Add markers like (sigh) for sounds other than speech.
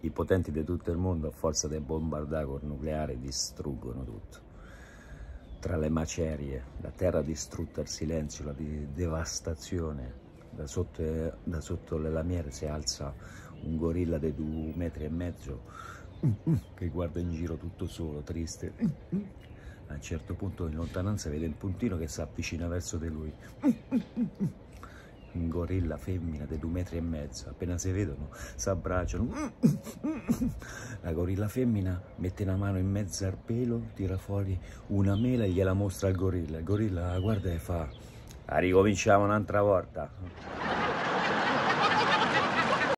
i potenti di tutto il mondo a forza di bombardare col nucleare distruggono tutto. Tra le macerie, la terra distrutta, il silenzio, la devastazione, da sotto, da sotto le lamiere si alza un gorilla di due metri e mezzo (laughs) che guarda in giro tutto solo, triste. A un certo punto in lontananza vede il puntino che si avvicina verso di lui gorilla femmina di due metri e mezzo, appena si vedono si abbracciano. La gorilla femmina mette una mano in mezzo al pelo, tira fuori una mela e gliela mostra al gorilla. Il gorilla guarda e fa, la ricominciamo un'altra volta.